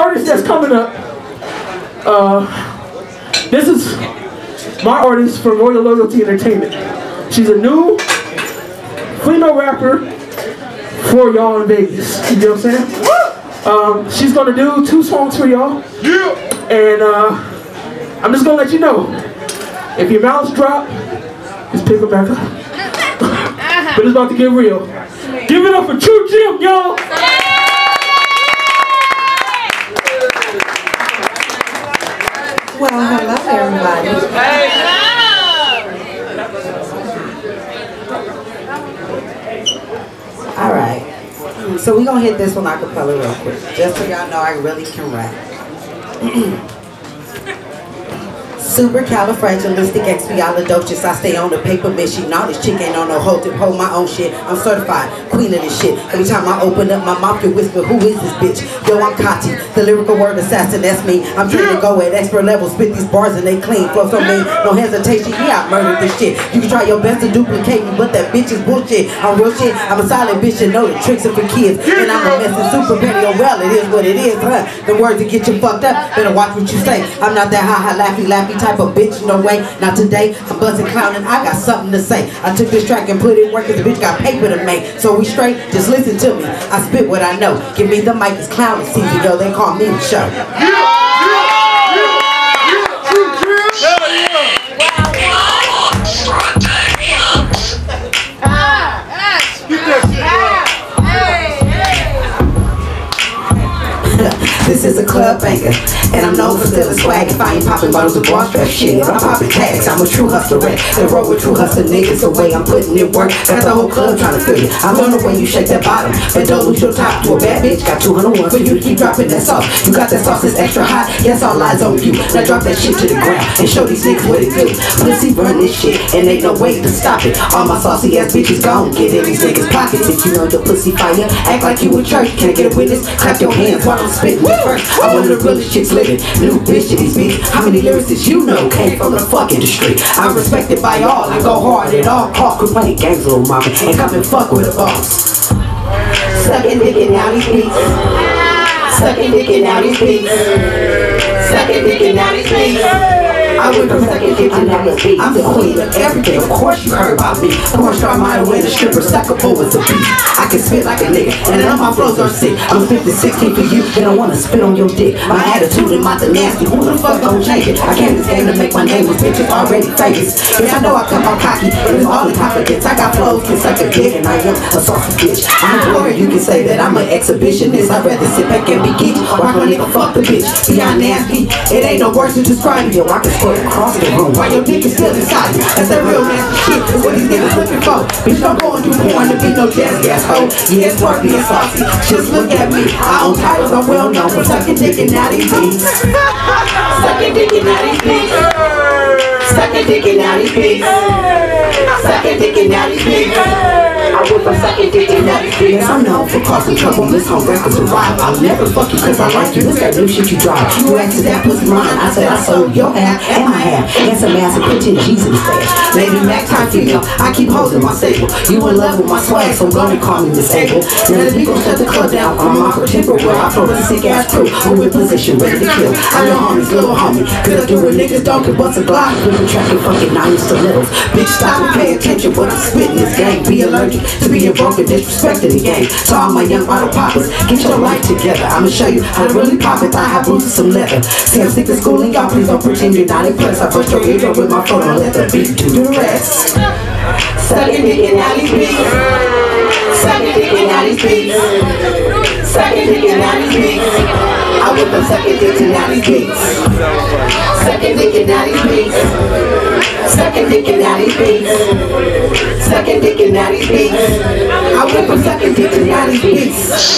artist that's coming up. Uh, this is my artist from Royal Loyalty Entertainment. She's a new female rapper for y'all in Vegas. You know what I'm saying? Um, she's gonna do two songs for y'all. Yeah. And uh, I'm just gonna let you know. If your mouths drop, just pick them back up. but it's about to get real. Give it up for True Jim, y'all. All right. So we're gonna hit this one acapella real quick. Just so y'all know I really can rap. Supercalifragilisticexpialidocious. I stay on the paper mission. Now this chick ain't on no hold to hold my own shit. I'm certified queen of this shit. Every time I open up my mouth, you whisper, who is this bitch? Yo, I'm Kati, the lyrical word assassin. That's me. I'm trying to go at expert level, spit these bars and they clean. Flow so mean, no hesitation. Yeah, I murdered this shit. You can try your best to duplicate me, but that bitch is bullshit. I'm real shit. I'm a solid bitch and know the tricks are for kids. And I'm a messy super petty. Oh well, it is what it is, huh? The words that get you fucked up. Better watch what you say. I'm not that ha ha laughy laughy type of bitch, no way. Not today. I'm buzzing clowning. I got something to say. I took this track and put it work. Cause the bitch got paper to make. So we straight. Just listen to me. I spit what I know. Give me the mic. It's clowning season, yo. They call me the show. This is a club banger, and I'm known for stealing swag. If I ain't popping bottles of bar strap shit, I'm popping tags. I'm a true hustler. They roll with true hustler niggas. The way I'm putting in work, got the whole club trying to feel you. I love the way you shake that bottom, but don't lose your top to a bad bitch. Got 201 for you to keep dropping that sauce. You got that sauce that's extra hot. Yes, all lies on you. Now drop that shit to the ground and show these niggas what it do. Pussy run this shit, and ain't no way to stop it. All my saucy ass bitches gone, get in these niggas' pockets. If you know your pussy fire, act like you in church. Can I get a witness? Clap your hands while I'm spitting verse. I'm one of the realest chicks living. New bitch to these beats. How many lyricists you know came from the fuck industry? I'm respected by all. I go hard at all costs. Quit playing games, little mama, and come and fuck with a boss. Sucking dick in now these beats. Sucking dick in now these beats. Sucking dick in now these beats. I went from second to beats. I'm the queen of everything. Of course you heard about me. Of course I might win a stripper, sucker over the beat. I can spit like a nigga, and all my flows are sick. I'm spitting 16 for you, and I wanna spit on your dick. My attitude and my the nasty. Who the fuck gon' change it? I came this game to make my name. This bitch is already famous. Bitch, I know I come out cocky, and it's all in confidence. I got flows, can suck a dick, and I am a saucy bitch. I'm a warrior, you can say that I'm an exhibitionist. I'd rather sit back and be geeky. Why can't nigga fuck the bitch? Beyond nasty, it ain't no words to describe it. Yo, I can across the room. Why your dick is still inside you? That's that real nasty shit. That's what these niggas looking for. Bitch, don't go and do porn to be no jazz gas hoe. Yeah, it's worth being saucy. Just look at me. I own titles. I'm well known for sucking dick and these beats. Sucking dick and these beats. Sucking dick and these beats. Sucking dick and these beats. I went from sucking dick and these beats. I'm known for causing trouble. This home records arrive. I'll never fuck you cause I like you. This that new shit you drive. You asked that pussy mine. I said I sold your half and my half. And some ass and put 10 G's in the stash. Lady Mac female. I keep holding my stable. You in love with my swag, so gonna call me disabled. Now the people shut the club down. I'm off where I throw a sick ass crew. Who in position, ready to kill. I'm your homie's little homie. Cause I do what niggas don't can bust a block. With a track and fucking nine stilettos. Bitch, stop and pay attention when I spit in this game. Be allergic to being broken, disrespecting the game. So all my young bottle poppers, get your life together. I'ma show you how to really pop it. I have boots and some leather. See, I'm sick of schooling y'all. Please don't pretend you're not impressed. I bust your eardrum with my phone and let the beat do the rest. Sucking dick in these beats. Sucking dick in these beats. Sucking dick in these beats. Went from sucking dick to these beats. Sucking dick all these beats. Sucking dick all these beats. Sucking dick all these beats. I went from sucking dick to these beats.